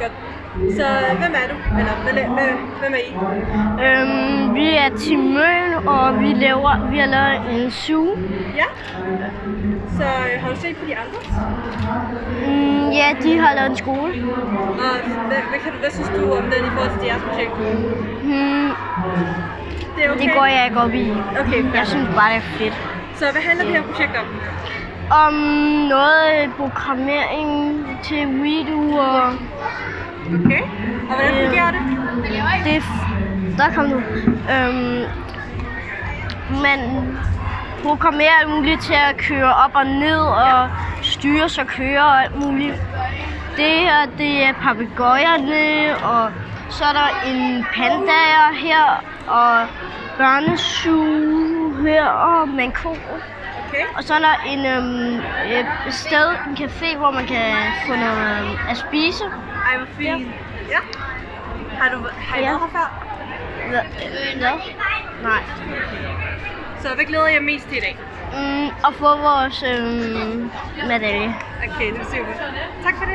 Godt. Så hvem er du? Eller hvad, hvad, hvem er I? Øhm, vi er Team Møn, og vi, laver, vi har lavet en zoo. Ja. Så øh, har du set på de andre? Mm, ja, de har lavet en skole. Og hvad, hvad, kan du, hvad synes du om den i forhold til jeres projekt? Mm, Det er okay? det går jeg ikke op i. Okay, Jeg synes bare, det er fedt. Så hvad handler det her projekt om? Om noget programmering til Redo og Okay. Og hvordan fungerer det? det... Der kom du. Øhm, man programmerer alt muligt til at køre op og ned og styre så kører og alt muligt. Det her, det er papegøjerne, og så er der en panda her, og børnesug her, og manko. Okay. Og så er der en, øhm, et sted, en café, hvor man kan få noget øhm, at spise. Ej, hvor fint. Ja. Har du har I Ja. været her før? Hvad? Nej. Så hvad glæder jeg mest til i dag? Mm, at få vores øhm, medalje. Okay, det er super. Tak for det.